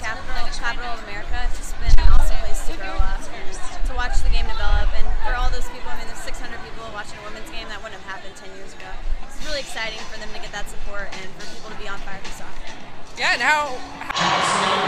capital, capital of America. It's just been an awesome place to grow up to watch the game develop. And for all those people, I mean, there's 600 people watching a women's game that wouldn't have happened 10 years ago. It's really exciting for them to get that support and for people to be on fire for soccer. Yeah, Now. how